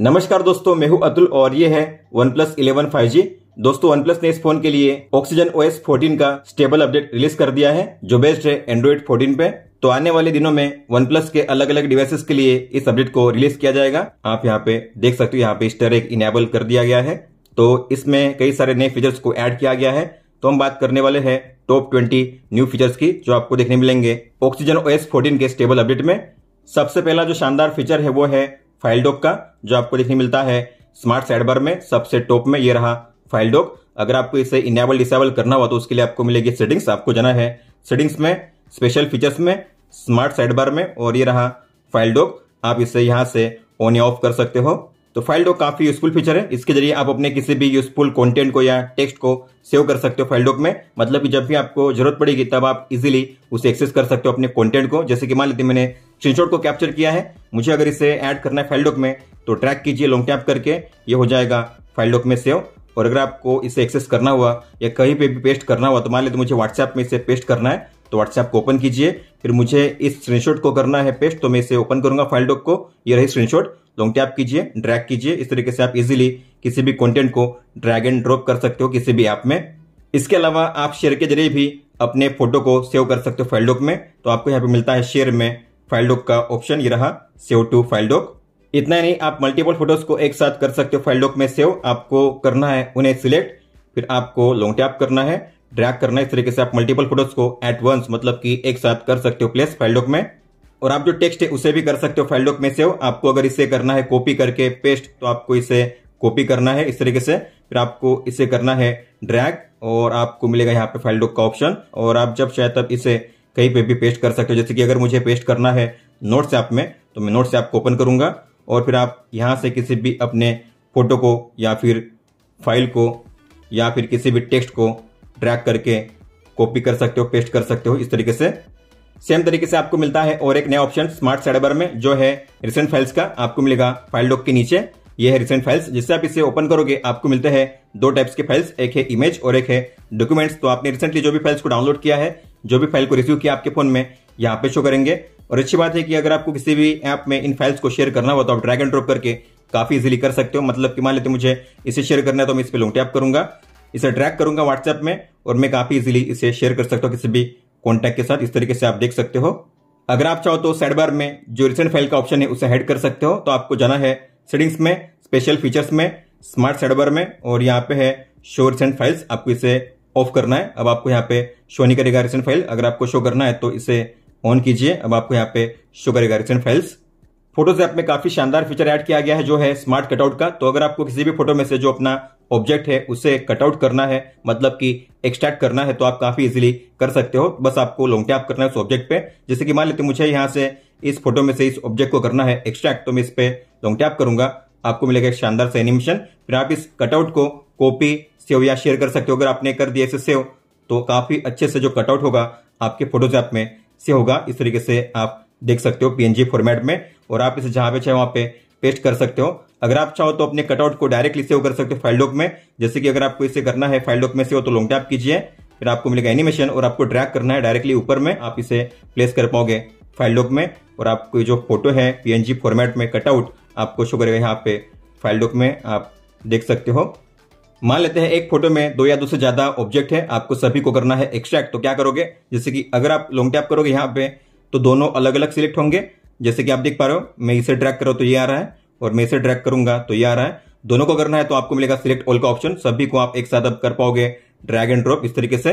नमस्कार दोस्तों, मैं हूँ अतुल और ये है OnePlus eleven five G दोस्तों वन प्लस ने इस फ़ोन के लिए ऑक्सीजन ओएस 14 का स्टेबल अपडेट रिलीज़ कर दिया है, जो बेस्ड है एंड्रॉइड 14 पे। तो आने वाले दिनों में वन प्लस के अलग अलग डिवाइसेस के लिए इस अपडेट को रिलीज़ किया जाएगा। आप यहाँ पे देख सकते हो, यहाँ पे स्टर एक इनेबल कर दिया गया है। तो इसमें कई सारे नए फीचर्स को ऐड किया गया है। तो हम बात करने वाले हैं टॉप ट्वेंटी न्यू फीचर्स की, जो आपको देखने मिलेंगे। ऑक्सीजन ओएस 14 के स्टेबल अपडेट में सबसे पहला जो शानदार फीचर है वो है फ़ाइल डॉक का, जो आपको देखने मिलता है। स्मार्ट साइड बार में सबसे टॉप में ये रहा फ़ाइल डॉक। अगर आपको इसे इनेबल, डिसेबल करना हुआ तो उसके लिए आपको मिलेगी सेटिंग्स, आपको जाना है। सेटिंग्स में, स्पेशल फीचर्स में, स्मार्ट साइड बार में और ये रहा फ़ाइल डॉक। आप इसे यहाँ से ऑन या ऑफ़ कर सकते हो। तो फ़ाइल डॉक काफ़ी यूजफुल फीचर है। इसके ज़रिए आप अपने किसी भी यूजफुल कंटेंट को या टेक्स्ट को सेव कर सकते हो फ़ाइल डॉक में। मतलब कि जब भी आपको ज़रूरत पड़ेगी तब आप इजीली उसे एक्सेस कर सकते हो अपने कंटेंट को। जैसे कि मान लेते मैंने स्क्रीनशॉट को कैप्चर किया है। मुझे अगर इसे ऐड करना है फ़ाइल डॉक में तो ट्रैक कीजिए, लॉन्ग टैप करके, ये हो जाएगा फ़ाइल डॉक में सेव। और अगर आपको इसे एक्सेस करना हुआ या कहीं पे भी पेस्ट करना हुआ तो मान लेते मुझे व्हाट्सएप में इसे पेस्ट करना है तो व्हाट्सएप को ओपन कीजिए। फिर मुझे इस स्क्रीनशॉट को करना है पेस्ट तो मैं इसे ओपन करूँगा फ़ाइल डॉक को। ये रही स्क्रीनशॉट। लॉन्ग टैप कीजिए, ड्रैग कीजिए। इस तरीके से आप इजिली किसी भी कंटेंट को ड्रैग एंड ड्रॉप कर सकते हो किसी भी ऐप में। इसके अलावा आप शेयर के ज़रिए भी अपने फ़ोटो को सेव कर सकते हो फ़ाइल डॉक में। तो आपको यहाँ पे मिलता है शेयर में। फ़ाइल डॉक का ऑप्शन ये रहा सेव टू फ़ाइल डॉक इतना ही नहीं, आप मल्टीपल फ़ोटोज़ को एक साथ कर सकते हो फ़ाइल डॉक में सेव आपको करना है उन्हें सिलेक्ट फिर आपको लॉन्ग टैप करना है. ड्रैग करना है इस तरीके से आप मल्टीपल फ़ोटोज़ को एट वंस मतलब कि एक साथ कर सकते हो प्लेस फ़ाइल डॉक में. और आप जो टेक्स्ट है, उसे भी कर सकते हो फ़ाइल डॉक में सेव आपको अगर इसे करना है कॉपी करके पेस्ट तो आपको इसे कॉपी करना है इस तरीके से. फिर आपको इसे करना है ड्रैग और आपको मिलेगा यहाँ पे फ़ाइल डॉक का ऑप्शन और आप जब चाहे तब इसे कहीं पे भी पेस्ट कर सकते हो। जैसे कि अगर मुझे पेस्ट करना है नोट्स ऐप में तो मैं नोट्स ऐप को ओपन करूँगा और फिर आप यहाँ से किसी भी अपने फ़ोटो को या फिर फ़ाइल को या फिर किसी भी टेक्स्ट को ड्रैग करके कॉपी कर सकते हो पेस्ट कर सकते हो इस तरीके से। सेम तरीके से आपको मिलता है और एक नया ऑप्शन स्मार्ट साइडर में, जो है रिसेंट फाइल्स का, आपको मिलेगा फ़ाइल डॉक के नीचे। ये है रिसेंट फाइल्स जिससे आप इसे ओपन करोगे, आपको मिलते हैं दो टाइप्स के फाइल्स एक है इमेज और एक है डॉक्यूमेंट्स तो आपने रिसेंटली जो भी फाइल्स को डाउनलोड किया है जो भी फ़ाइल को रिसीव किया आपके फ़ोन में, यहाँ पे शो करेंगे। और अच्छी बात है कि अगर आपको किसी भी ऐप में इन फाइल्स को शेयर करना हो तो आप ड्रैग एंड ड्रॉप करके काफ़ी इजीली कर सकते हो। मतलब कि मान लेते मुझे इसे शेयर करना है तो मैं इस पर लॉन्ग टैप करूँगा, इसे ड्रैग करूँगा व्हाट्सएप में और मैं काफ़ी इजीली इसे शेयर कर सकता हूँ किसी भी कॉन्टैक्ट के साथ। इस तरीके से आप देख सकते हो। अगर आप चाहो तो साइड बार में जो रिसेंट फ़ाइल का ऑप्शन है उसे हेड कर सकते हो। तो आपको जाना है सेटिंग्स में स्पेशल फीचर्स में स्मार्ट साइड बार में और यहाँ पे है शो रिसेंट फाइल्स आपको इसे ऑफ़ करना है। अब आपको यहाँ पे शो नहीं करेगा रिसेंट फ़ाइल अगर आपको शो करना है तो इसे ऑन कीजिए। अब आपको यहाँ पे शो करेगा रिसेंट फाइल्स फ़ोटोज़ ऐप में काफ़ी शानदार फीचर ऐड किया गया है जो है स्मार्ट कटआउट का। तो अगर आपको किसी भी फ़ोटो में से जो अपना ऑब्जेक्ट है, उसे कटआउट करना है मतलब कि एक्सट्रैक्ट करना है तो आप काफ़ी इजीली कर सकते हो। बस आपको लॉन्ग टैप करना है उस ऑब्जेक्ट पे। जैसे कि मान लेते मुझे यहाँ से इस फ़ोटो में से इस ऑब्जेक्ट को करना है एक्सट्रैक्ट तो मैं इस पे लॉन्ग टैप करूँगा। आपको मिलेगा एक शानदार सा एनिमेशन फिर आप इस कटआउट को कॉपी सेव या शेयर कर सकते हो। अगर आपने कर दिया इसे सेव तो काफ़ी अच्छे से जो कटआउट होगा आपके फ़ोटोज़ ऐप में से होगा। इस तरीके से आप देख सकते हो पीएनजी फॉर्मेट में और आप इसे जहाँ पे चाहे वहाँ पे पेस्ट कर सकते हो। अगर आप चाहो तो अपने कटआउट को डायरेक्टली सेव कर सकते हो फ़ाइल डॉक में। जैसे कि अगर आपको इसे करना है फ़ाइल डॉक में सेव तो लॉन्ग टैप कीजिए, फिर आपको मिलेगा एनिमेशन और आपको ड्रैग करना है डायरेक्टली ऊपर में। आप इसे प्लेस कर पाओगे फ़ाइल डॉक में और आपको जो फ़ोटो है पीएनजी फॉर्मेट में कटआउट आपको शो करेगा। यहाँ पे फ़ाइल डॉक में आप देख सकते हो। मान लेते हैं एक फ़ोटो में दो या दो से ज़्यादा ऑब्जेक्ट है, आपको सभी को करना है एक्सट्रैक्ट तो क्या करोगे? जैसे कि अगर आप लॉन्ग टैप करोगे यहाँ पे तो दोनों अलग अलग सिलेक्ट होंगे। जैसे कि आप देख पा रहे हो, मैं इसे ड्रैग करो तो ये आ रहा है, और मैं इसे ड्रैग करूँगा तो ये आ रहा है। दोनों को करना है तो आपको मिलेगा सिलेक्ट ऑल का ऑप्शन सभी को आप एक साथ अब कर पाओगे। ड्रैग एंड ड्रॉप इस तरीके से।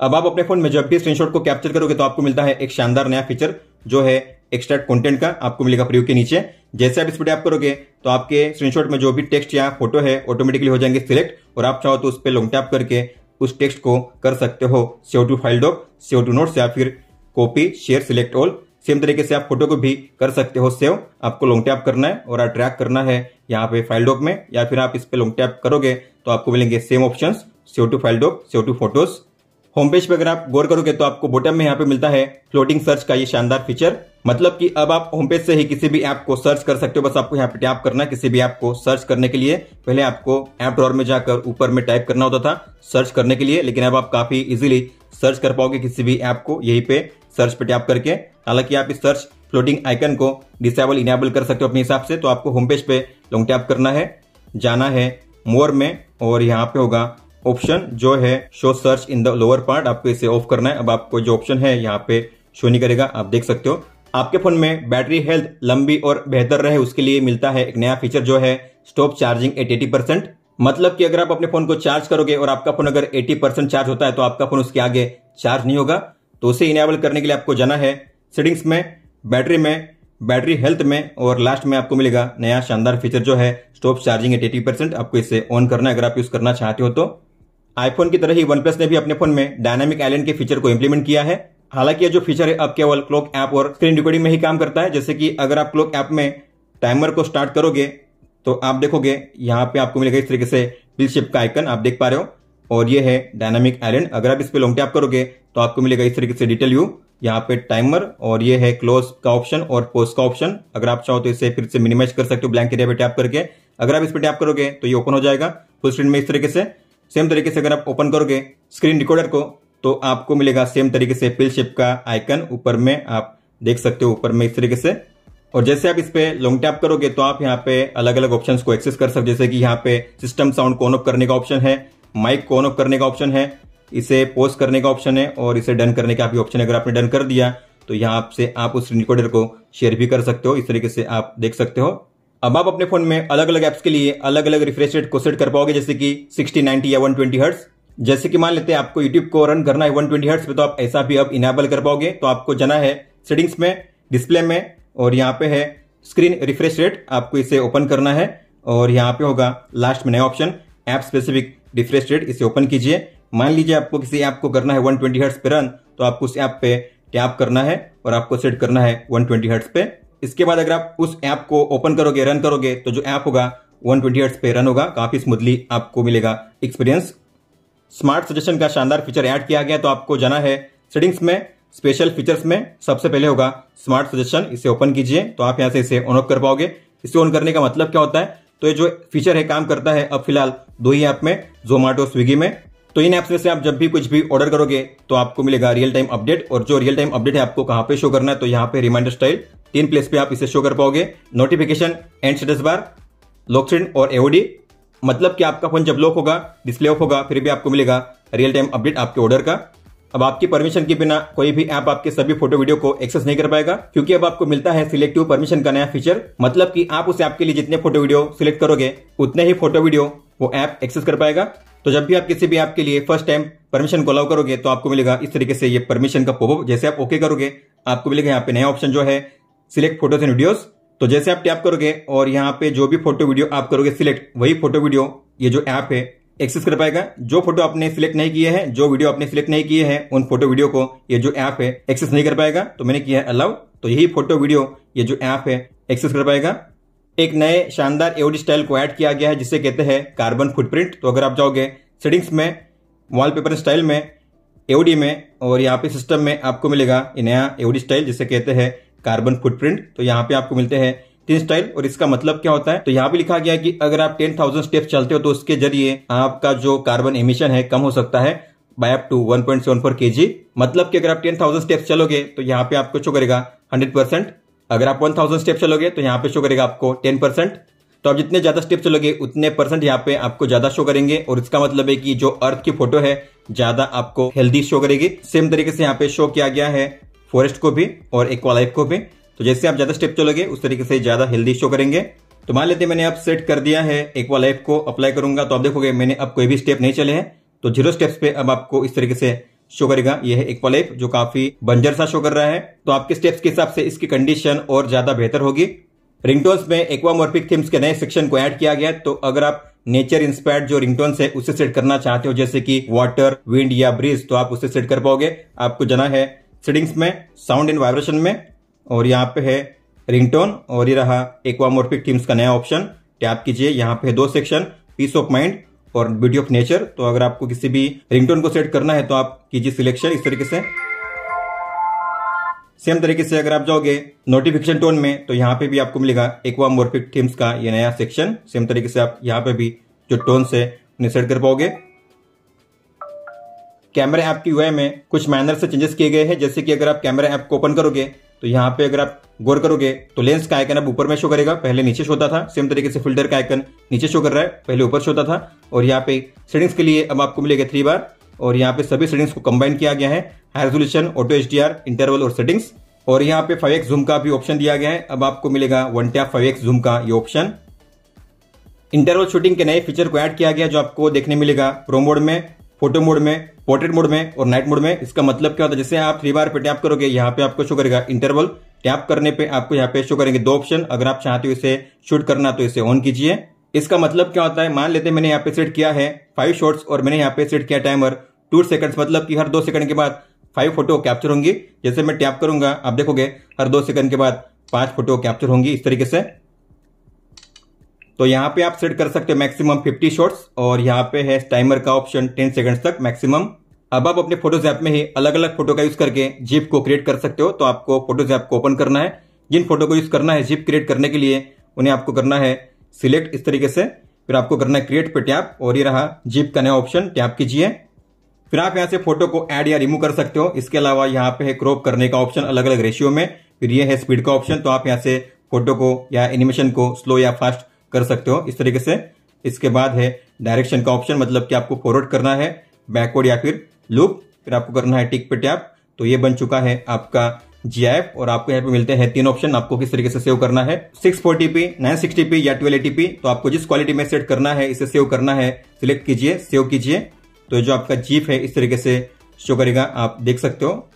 अब आप अपने फ़ोन में जब भी स्क्रीनशॉट को कैप्चर करोगे तो आपको मिलता है एक शानदार नया फीचर जो है एक्सट्रैक्ट कंटेंट का आपको मिलेगा प्रयोग के नीचे। जैसे आप इस पर टैप करोगे तो आपके स्क्रीनशॉट में जो भी टेक्स्ट या फ़ोटो है ऑटोमेटिकली हो जाएँगे सिलेक्ट और आप चाहो तो उस पर लॉन्ग टैप करके उस टेक्स्ट को कर सकते हो। Save to file dock save to notes या फिर copy share select all same तरीके से आप फ़ोटो को भी कर सकते हो सेव आपको लॉन्ग टैप करना है और ट्रैक करना है यहाँ पे फ़ाइल डॉक में, या फिर आप इस पे लॉन्ग टैप करोगे तो आपको मिलेंगे same option save to file dock save to photos home page पे अगर आप गौर करोगे तो आपको बॉटम में यहाँ पे मिलता है फ्लोटिंग सर्च का ये शानदार फीचर मतलब कि अब आप होम पेज से ही किसी भी ऐप को सर्च कर सकते हो, बस आपको यहाँ पे टैप करना किसी भी ऐप को सर्च करने के लिए। पहले आपको ऐप ड्रॉर में जाकर ऊपर में टाइप करना होता था सर्च करने के लिए, लेकिन अब आप काफ़ी इजीली सर्च कर पाओगे किसी भी ऐप को यहीं पे सर्च पे टैप करके। हालाँकि आप इस सर्च फ्लोटिंग आइकन को डिसेबल इनेबल कर सकते हो अपने हिसाब से तो आपको होम पेज पे लॉन्ग टैप करना है, जाना है मोर में, और यहाँ पे होगा ऑप्शन जो है show search in the lower part आपको इसे ऑफ़ करना है। अब आपको जो ऑप्शन है, यहाँ पे शो नहीं करेगा, आप देख सकते हो। आपके फ़ोन में बैटरी हेल्थ लंबी और बेहतर रहे, उसके लिए मिलता है एक नया फीचर जो है stop charging at eighty percent मतलब कि अगर आप अपने फ़ोन को चार्ज करोगे और आपका फ़ोन अगर 80 परसेंट चार्ज होता है तो आपका फ़ोन उसके आगे चार्ज नहीं होगा। तो उसे इनेबल करने के लिए आपको जाना है सेटिंग्स में बैटरी में बैटरी हेल्थ में और लास्ट में आपको मिलेगा नया शानदार फीचर जो है stop charging at eighty percent आपको इसे ऑन करना है, अगर आप यूज़ करना चाहते हो तो। आईफोन की तरह ही वन प्लस ने भी अपने फ़ोन में डायनामिक आइलैंड के फीचर को इम्प्लीमेंट किया है। हालाँकि ये जो फीचर है, अब केवल क्लॉक ऐप और स्क्रीन रिकॉर्डिंग में ही काम करता है। जैसे कि अगर आप क्लॉक ऐप में टाइमर को स्टार्ट करोगे तो आप देखोगे, यहाँ पे आपको मिलेगा इस तरीके से बिल शिप का आइकन आप देख पा रहे हो। और ये है डायनामिक आइलैंड अगर आप इस पर लॉन्ग टैप करोगे तो आपको मिलेगा इस तरीके से डिटेल व्यू यहाँ पे टाइमर और ये है क्लोज का ऑप्शन और पोस्ट का ऑप्शन अगर आप चाहो तो इसे फिर से मिनिमाइज कर सकते हो ब्लैंक एरिया पे टैप करके। अगर आप इस पे टैप करोगे तो ये ओपन हो जाएगा। फुल स्क्रीन में इस तरीके से। सेम तरीके से अगर आप ओपन करोगे स्क्रीन रिकॉर्डर को तो आपको मिलेगा सेम तरीके से पिल शिप का आइकन ऊपर में आप देख सकते हो, ऊपर में इस तरीके से। और जैसे आप इस पे लॉन्ग टैप करोगे तो आप यहाँ पे अलग अलग ऑप्शन को एक्सेस कर सकते जैसे कि यहाँ पे सिस्टम साउंड को ऑन ऑफ़ करने का ऑप्शन है माइक को ऑन ऑफ़ करने का ऑप्शन है, इसे पोस्ट करने का ऑप्शन है, और इसे डन करने का भी ऑप्शन है। अगर आपने डन कर दिया तो यहाँ से आप उस रिकॉर्डर को शेयर भी कर सकते हो। इस तरीके से आप देख सकते हो। अब आप अपने फ़ोन में अलग अलग एप्स के लिए अलग अलग रिफ्रेश रेट को सेट कर पाओगे जैसे कि 60, 90 या 120 ट्वेंटी हर्ट्स जैसे कि मान लेते हैं आपको यूट्यूब को रन करना है 120 ट्वेंटी हर्ट्स पे तो आप ऐसा भी अब इनेबल कर पाओगे। तो आपको जाना है सेटिंग्स में डिस्प्ले में और यहाँ पे है स्क्रीन रिफ्रेश रेट आपको इसे ओपन करना है और यहाँ पे होगा लास्ट में नया option app specific refresh rate इसे ओपन कीजिए। मान लीजिए आपको किसी ऐप को करना है वन ट्वेंटी हर्ट्स पे रन तो आपको उस ऐप पे टैप करना है और आपको सेट करना है वन ट्वेंटी हर्ट्स पे। इसके बाद अगर आप उस ऐप को ओपन करोगे, रन करोगे तो जो ऐप होगा 120 ट्वेंटी पे रन होगा, काफ़ी स्मूथली आपको मिलेगा एक्सपीरियंस स्मार्ट सजेशन का शानदार फीचर ऐड किया गया तो आपको जाना है सेटिंग्स में स्पेशल फीचर्स में, सबसे पहले होगा स्मार्ट सजेशन इसे ओपन कीजिए तो आप यहाँ से इसे ऑन ऑफ़ कर पाओगे। इसे ऑन करने का मतलब क्या होता है? तो ये जो फीचर है, काम करता है अब फ़िलहाल दो ही ऐप में जोमेटो स्विगी में। तो इन ऐप्स में से आप जब भी कुछ भी ऑर्डर करोगे तो आपको मिलेगा रियल टाइम अपडेट और जो रियल टाइम अपडेट है, आपको कहाँ पे शो करना है तो यहाँ पे रिमाइंडर स्टाइल तीन प्लेस पे आप इसे शो कर पाओगे। Notification and status bar lock screen और एओडी मतलब कि आपका फ़ोन जब लॉक होगा डिस्प्ले ऑफ़ होगा, फिर भी आपको मिलेगा रियल टाइम अपडेट आपके ऑर्डर का। अब आपकी परमिशन के बिना कोई भी ऐप आपके सभी फ़ोटो वीडियो को एक्सेस नहीं कर पाएगा, क्योंकि अब आपको मिलता है सिलेक्टिव परमिशन का नया फीचर मतलब कि आप उस ऐप के लिए जितने फ़ोटो वीडियो सिलेक्ट करोगे, उतने ही फ़ोटो वीडियो वो ऐप एक्सेस कर पाएगा। तो जब भी आप किसी भी ऐप के लिए फ़र्स्ट टाइम परमिशन को अलाउ करोगे तो आपको मिलेगा इस तरीके से ये परमिशन का पोपअप जैसे आप ओके करोगे, आपको मिलेगा यहाँ पे नया ऑप्शन जो है सिलेक्ट फ़ोटोज़ एंड वीडियोस तो जैसे आप टैप करोगे और यहाँ पे जो भी फ़ोटो वीडियो आप करोगे सिलेक्ट वही फ़ोटो वीडियो ये जो ऐप है एक्सेस कर पाएगा। जो फ़ोटो आपने सिलेक्ट नहीं किए हैं, जो वीडियो आपने सिलेक्ट नहीं किए हैं, उन फ़ोटो वीडियो को ये जो ऐप है एक्सेस नहीं कर पाएगा। तो मैंने किया है अलाउ तो यही फ़ोटो वीडियो ये जो ऐप है एक्सेस कर पाएगा। एक नए शानदार एओडी स्टाइल को ऐड किया गया है, जिसे कहते हैं कार्बन फुटप्रिंट तो अगर आप जाओगे सेटिंग्स में वॉलपेपर स्टाइल में एओडी में और यहाँ पे सिस्टम में आपको मिलेगा ये नया एओडी स्टाइल जिसे कहते हैं कार्बन फुटप्रिंट तो यहाँ पे आपको मिलते हैं तीन स्टाइल और इसका मतलब क्या होता है? तो यहाँ पे लिखा गया है कि अगर आप टेन थाउज़ेंड स्टेप चलते हो तो उसके ज़रिए आपका जो कार्बन एमिशन है कम हो सकता है by up to one point seven four के जी मतलब कि अगर आप टेन थाउज़ेंड स्टेप चलोगे तो यहाँ पे आपको शो करेगा हंड्रेड परसेंट अगर आप वन थाउज़ेंड स्टेप चलोगे तो यहाँ पे शो करेगा आपको टेन परसेंट तो आप जितने ज़्यादा स्टेप चलोगे, उतने परसेंट यहाँ पे आपको ज़्यादा शो करेंगे, और इसका मतलब है कि जो अर्थ की फ़ोटो है, ज़्यादा आपको हेल्दी शो करेगी. सेम तरीके से यहाँ पे शो किया गया है फॉरेस्ट को भी और एक्वालाइफ को भी। तो जैसे आप ज़्यादा स्टेप चलोगे, उस तरीके से ज़्यादा हेल्दी शो करेंगे। तो मान लेते मैंने अब सेट कर दिया है एक्वा लाइफ को अप्लाई करूँगा। तो आप देखोगे मैंने अब कोई भी स्टेप नहीं चले हैं। तो ज़ीरो स्टेप्स पे अब आपको इस तरीके से शो करेगा। यह है एक्वा लाइफ जो काफ़ी बंजर सा शो कर रहा है। तो आपके स्टेप्स के हिसाब से इसकी कंडीशन और ज़्यादा बेहतर होगी। रिंगटोन्स में एक्वामोर्फिक थीम्स के नए सेक्शन को ऐड किया गया तो अगर आप नेचर इंस्पायर्ड जो रिंगटोन्स है, उसे सेट करना चाहते हो, जैसे कि वाटर विंड या ब्रिज तो आप उसे सेट कर पाओगे। आपको जाना है सेटिंग्स में साउंड एंड वाइब्रेशन में, और यहाँ पे है रिंगटोन और ये रहा एक्वामोर्फिक टीम्स का नया ऑप्शन टैप कीजिए, यहाँ पे दो सेक्शन पीस ऑफ़ माइंड और ब्यूटी ऑफ़ नेचर तो अगर आपको किसी भी रिंगटोन को सेट करना है तो आप कीजिए सिलेक्शन इस तरीके से। सेम तरीके से अगर आप जाओगे नोटिफिकेशन टोन में तो यहाँ पे भी आपको मिलेगा एक्वामोर्फिक थीम्स का ये नया सेक्शन सेम तरीके से आप यहाँ पे भी जो टोन से उन्हें सेट कर पाओगे। कैमरा ऐप की यूआई में कुछ माइनर से चेंजेस किए गए हैं, जैसे कि अगर आप कैमरा ऐप को ओपन करोगे तो यहाँ पे अगर आप गौर करोगे तो लेंस का आइकन अब ऊपर में शो करेगा। पहले नीचे शो होता था सेम तरीके से फ़िल्टर का आइकन नीचे शो कर रहा है, पहले ऊपर शो होता था। और यहाँ पे सेटिंग्स के लिए अब आपको मिलेगा थ्री बार और यहाँ पे सभी सेटिंग्स को कंबाइन किया गया है। High resolution auto HDR interval और सेटिंग्स और यहाँ पे फाइव जूम का भी ऑप्शन दिया गया है। अब आपको मिलेगा वन टैप फाइव जूम का ये ऑप्शन इंटरवल शूटिंग के नए फीचर को ऐड किया गया, जो आपको देखने मिलेगा। प्रो मोड में फ़ोटो मोड में पोर्ट्रेट मोड में और नाइट मोड में। इसका मतलब क्या होता है? जैसे आप थ्री बार पे टैप करोगे, यहाँ पे आपको शो करेगा इंटरवल टैप करने पे आपको यहाँ पे शो करेंगे दो ऑप्शन अगर आप चाहते हो इसे शूट करना तो इसे ऑन कीजिए। इसका मतलब क्या होता है? मान लेते हैं मैंने यहाँ पे सेट किया है फाइव शॉट्स और मैंने यहाँ पे सेट किया टाइमर टू सेकंड्स मतलब कि हर दो सेकंड के बाद फाइव फ़ोटो कैप्चर होंगी। जैसे मैं टैप करूँगा, आप देखोगे, हर दो सेकंड के बाद पाँच फ़ोटो कैप्चर होंगी इस तरीके से। तो यहाँ पे आप सेट कर सकते हो मैक्सिमम 50 शॉट्स और यहाँ पे है टाइमर का ऑप्शन 10 सेकंड्स तक मैक्सिमम अब आप अपने फ़ोटोज़ ऐप में ही अलग अलग फ़ोटो का यूज़ करके जिप को क्रिएट कर सकते हो तो आपको फ़ोटोज़ ऐप को ओपन करना है। जिन फ़ोटो को यूज़ करना है जिप क्रिएट करने के लिए उन्हें आपको करना है सिलेक्ट इस तरीके से। फिर आपको करना है क्रिएट पे टैप और ये रहा जिप का नया ऑप्शन टैप कीजिए। फिर आप यहाँ से फ़ोटो को ऐड या रिमूव कर सकते हो। इसके अलावा यहाँ पे है क्रॉप करने का ऑप्शन अलग अलग रेशियो में। फिर ये है स्पीड का ऑप्शन तो आप यहाँ से फ़ोटो को या एनिमेशन को स्लो या फास्ट कर सकते हो इस तरीके से इसके बाद है डायरेक्शन का ऑप्शन मतलब कि आपको फॉरवर्ड करना है बैकवर्ड या फिर लूप फिर आपको करना है टिक पे टैप तो ये बन चुका है आपका जीआईएफ और आपको यहाँ पे मिलते हैं तीन ऑप्शन आपको किस तरीके से सेव करना है। Six forty P nine sixty P या ट्वेल्व एटी पी तो आपको जिस क्वालिटी में सेट करना है, इसे सेव करना है सिलेक्ट कीजिए सेव कीजिए। तो जो आपका जीप है, इस तरीके से शो करेगा, आप देख सकते हो।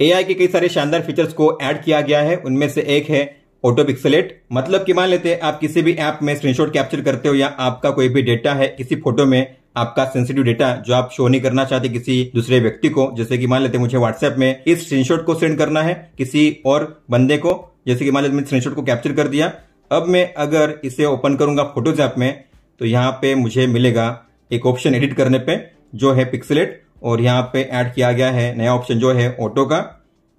एआई के कई सारे शानदार फीचर्स को ऐड किया गया है, उनमें से एक है ऑटो पिक्सलेट मतलब कि मान लेते हैं आप किसी भी ऐप में स्क्रीनशॉट कैप्चर करते हो या आपका कोई भी डेटा है, किसी फ़ोटो में आपका सेंसिटिव डेटा जो आप शो नहीं करना चाहते किसी दूसरे व्यक्ति को, जैसे कि मान लेते मुझे व्हाट्सएप में इस स्क्रीनशॉट को सेंड करना है किसी और बंदे को, जैसे कि मान लेते मैंने स्क्रीनशॉट को कैप्चर कर दिया, अब मैं अगर इसे ओपन करूँगा फ़ोटोज़ ऐप में तो यहाँ पे मुझे मिलेगा एक ऑप्शन एडिट करने पे, जो है पिक्सलेट और यहाँ पे ऐड किया गया है नया ऑप्शन जो है ऑटो का,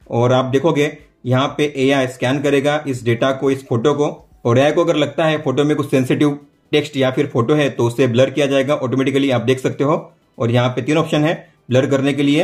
और आप देखोगे यहाँ पे एआई स्कैन करेगा इस डेटा को, इस फ़ोटो को। और एआई को अगर लगता है फ़ोटो में कुछ सेंसिटिव टेक्स्ट या फिर फ़ोटो है तो उसे ब्लर किया जाएगा। ऑटोमेटिकली आप देख सकते हो। और यहाँ पे तीन ऑप्शन है ब्लर करने के लिए।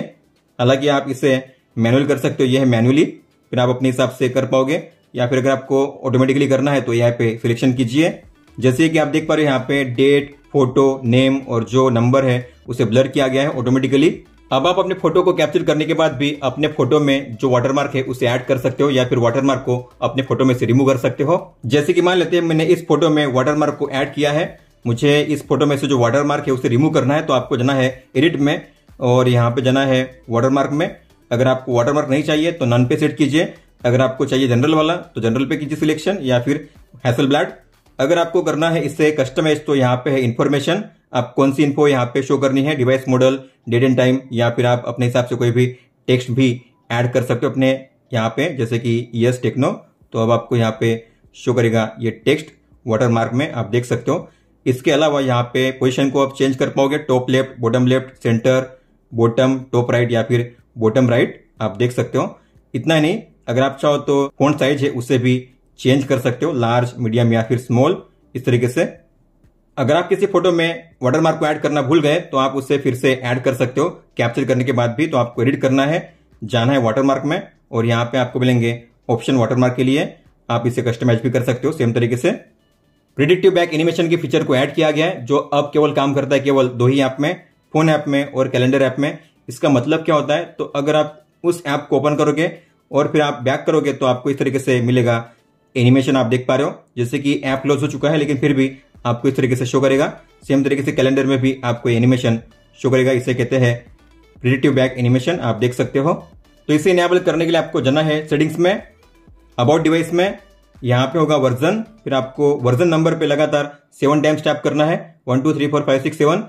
हालाँकि आप इसे मैनुअल कर सकते हो, यह है मैनुअली फिर आप अपने हिसाब से कर पाओगे। या फिर अगर आपको ऑटोमेटिकली करना है तो यहाँ पे सिलेक्शन कीजिए। जैसे कि आप देख पा रहे हो, यहाँ पे डेट फ़ोटो नेम और जो नंबर है, उसे ब्लर किया गया है ऑटोमेटिकली अब आप अपने फ़ोटो को कैप्चर करने के बाद भी अपने फ़ोटो में जो वाटरमार्क है, उसे ऐड कर सकते हो या फिर वाटरमार्क को अपने फ़ोटो में से रिमूव कर सकते हो। जैसे कि मान लेते हैं, मैंने इस फ़ोटो में वाटरमार्क को ऐड किया है। मुझे इस फ़ोटो में से जो वाटरमार्क है, उसे रिमूव करना है तो आपको जाना है एडिट में और यहाँ पे जाना है वाटरमार्क में। अगर आपको वाटरमार्क नहीं चाहिए तो नन पे सेट कीजिए। अगर आपको चाहिए जनरल वाला तो जनरल पे कीजिए सिलेक्शन या फिर हैसल ब्लैड अगर आपको करना है इससे कस्टमाइज तो यहाँ पे है इन्फॉर्मेशन आप कौन सी इन्फो यहाँ पे शो करनी है? Device model date and time या फिर आप अपने हिसाब से कोई भी टेक्स्ट भी ऐड कर सकते हो अपने यहाँ पे, जैसे कि यस टेक्नो तो अब आपको यहाँ पे शो करेगा ये टेक्स्ट वाटर मार्क में आप देख सकते हो। इसके अलावा यहाँ पे पोजिशन को आप चेंज कर पाओगे top left bottom left centre bottom top right या फिर बॉटम राइट आप देख सकते हो। इतना ही नहीं, अगर आप चाहो तो फ़ोन साइज़ है, उसे भी चेंज कर सकते हो लार्ज मीडियम या फिर स्मॉल इस तरीके से। अगर आप किसी फ़ोटो में वाटरमार्क को ऐड करना भूल गए तो आप उसे फिर से ऐड कर सकते हो। कैप्चर करने के बाद भी तो आपको एडिट करना है, जाना है वाटरमार्क में, और यहाँ पे आपको मिलेंगे ऑप्शन वाटरमार्क के लिए। आप इसे कस्टमाइज भी कर सकते हो सेम तरीके से। प्रिडिक्टिव बैक एनिमेशन के फीचर को ऐड किया गया है, जो अब केवल काम करता है केवल दो ही ऐप में फ़ोन ऐप में और कैलेंडर ऐप में। इसका मतलब क्या होता है? तो अगर आप उस ऐप को ओपन करोगे और फिर आप बैक करोगे तो आपको इस तरीके से मिलेगा एनिमेशन आप देख पा रहे हो। जैसे कि ऐप क्लोज हो चुका है, लेकिन फिर भी आपको इस तरीके से शो करेगा। सेम तरीके से कैलेंडर में भी आपको एनिमेशन शो करेगा। इसे कहते हैं प्रिडिक्टिव बैक एनिमेशन आप देख सकते हो। तो इसे इनेबल करने के लिए आपको जाना है सेटिंग्स में अबाउट डिवाइस में। यहाँ पे होगा वर्जन फिर आपको वर्जन नंबर पे लगातार सेवन टाइम्स टैप करना है। One two three four five six seven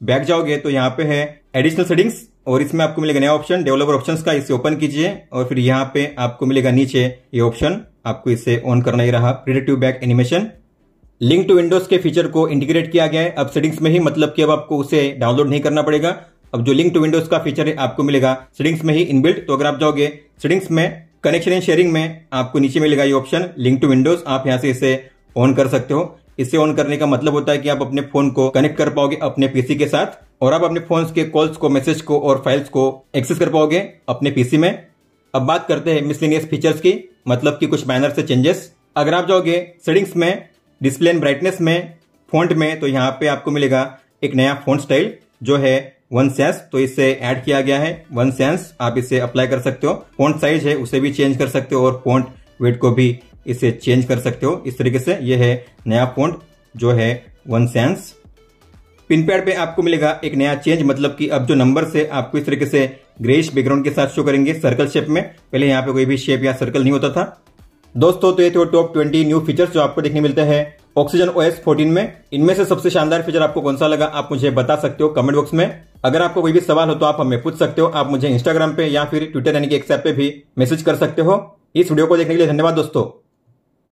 back जाओगे तो यहाँ पे है एडिशनल सेटिंग्स और इसमें आपको मिलेगा नया ऑप्शन डेवलपर ऑप्शंस का। इसे ओपन कीजिए और फिर यहाँ पे आपको मिलेगा नीचे ये ऑप्शन आपको इसे ऑन करना ही रहा predictive back animation link to Windows के फीचर को इंटीग्रेट किया गया है। अब सेटिंग्स में ही मतलब कि अब आपको उसे डाउनलोड नहीं करना पड़ेगा। अब जो लिंक टू विंडोज़ का फीचर है, आपको मिलेगा सेटिंग्स में ही इनबिल्ट। तो अगर आप जाओगे सेटिंग्स में, कनेक्शन एंड शेयरिंग में, आपको नीचे मिलेगा ये ऑप्शन, लिंक टू विंडोज़। आप यहाँ से इसे ऑन कर सकते हो। इसे ऑन करने का मतलब होता है कि आप अपने फ़ोन को कनेक्ट कर पाओगे अपने पीसी के साथ, और आप अपने फ़ोन के कॉल्स को, मैसेज को और फाइल्स को एक्सेस कर पाओगे अपने पीसी में। अब बात करते हैं मिसलिनियस फीचर्स की मतलब कि कुछ बैनर से चेंजेस। अगर आप जाओगे सेटिंग्स में डिस्प्ले एंड ब्राइटनेस में, फॉन्ट में तो यहाँ पे आपको मिलेगा एक नया फॉन्ट स्टाइल जो है वन सेंस तो इसे ऐड किया गया है वन सेंस आप इसे अप्लाई कर सकते हो। फॉन्ट साइज़ है, उसे भी चेंज कर सकते हो और फॉन्ट वेट को भी इसे चेंज कर सकते हो। इस तरीके से यह है नया फॉन्ट जो है वन सेंस पिन पैड पे आपको मिलेगा एक नया चेंज मतलब कि अब जो नंबर से आपको इस तरीके से ग्रेश बैकग्राउंड के साथ शो करेंगे सर्कल शेप में। पहले यहाँ पे कोई भी शेप या सर्कल नहीं होता था। दोस्तों तो ये थे टॉप ट्वेंटी न्यू फीचर्स जो आपको देखने मिलते हैं। ऑक्सीजन ओएस 14 में, इनमें से सबसे शानदार फीचर आपको कौन सा लगा, आप मुझे बता सकते हो कमेंट बॉक्स में। अगर आपको कोई भी सवाल हो तो आप हमें पूछ सकते हो, आप मुझे इंस्टाग्राम पे या फिर ट्विटर यानी कि एक्सएप पे भी मैसेज कर सकते हो। इस वीडियो को देखने के लिए धन्यवाद दोस्तों।